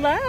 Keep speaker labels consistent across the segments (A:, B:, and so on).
A: Hello.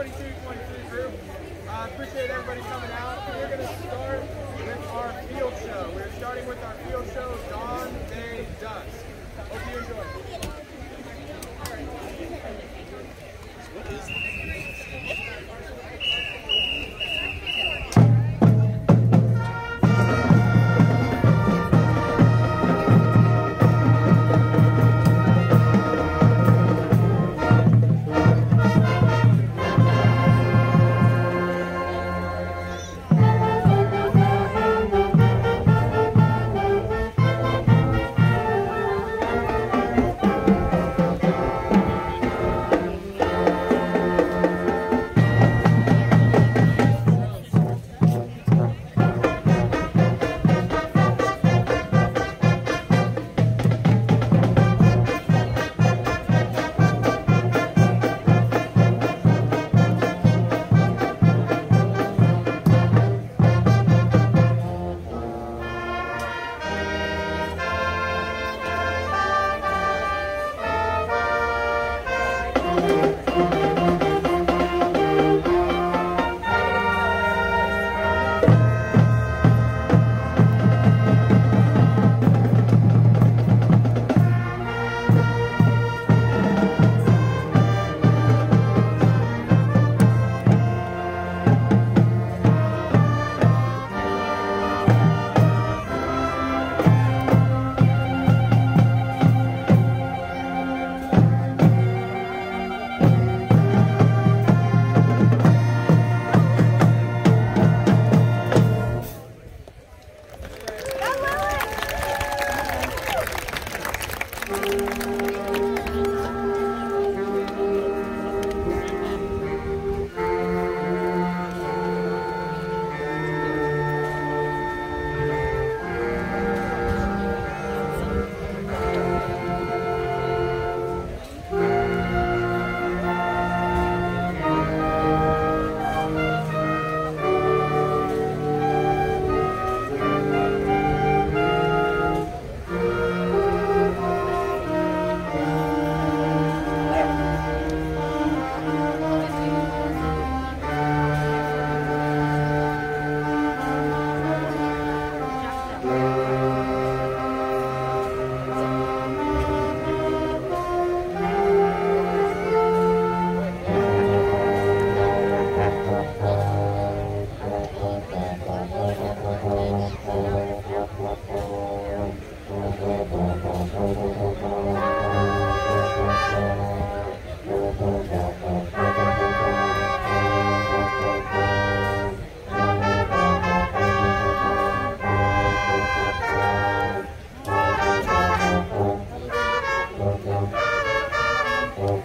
A: 22-23 group. I appreciate everybody coming out. We're going to start with our field show. We're starting with our field show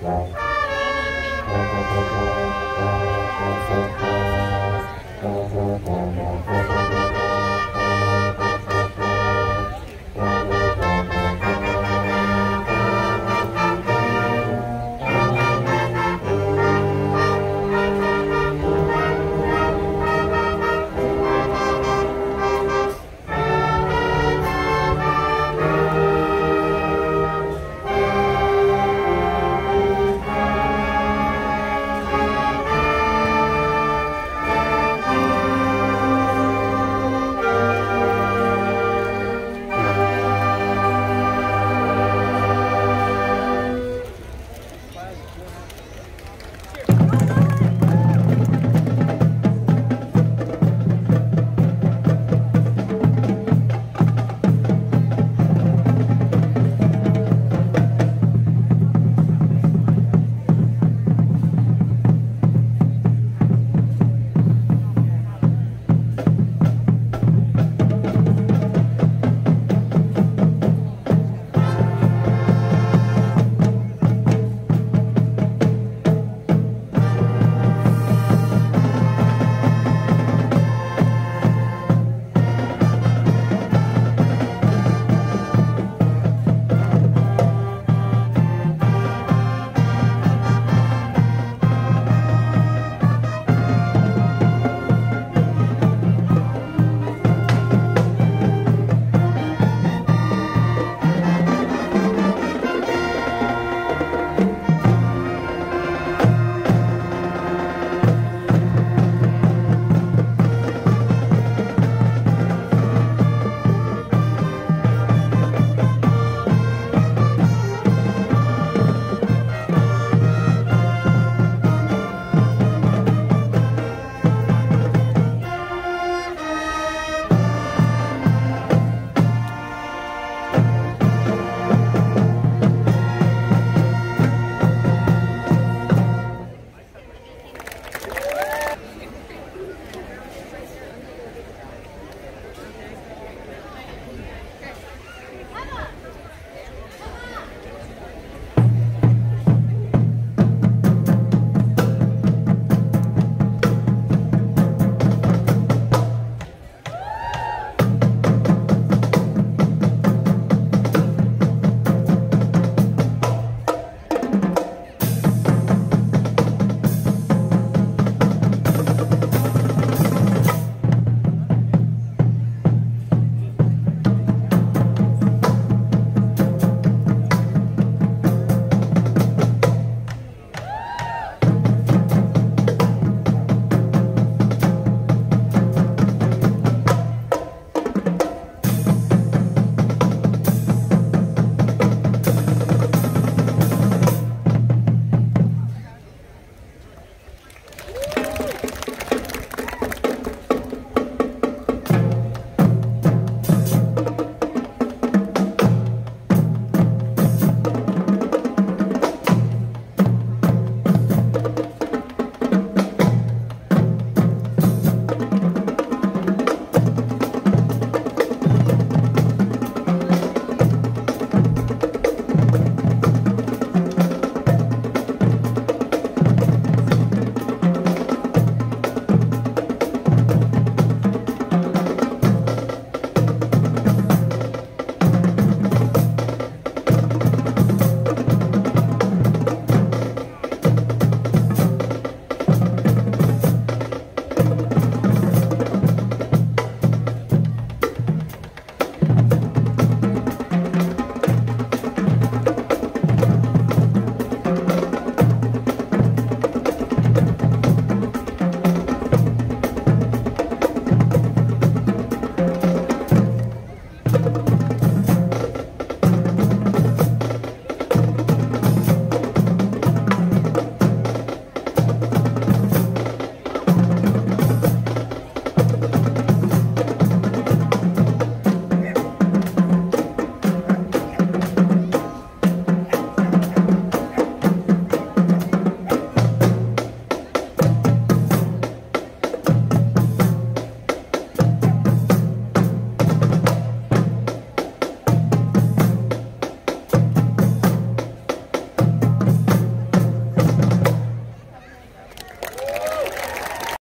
A: Thank you.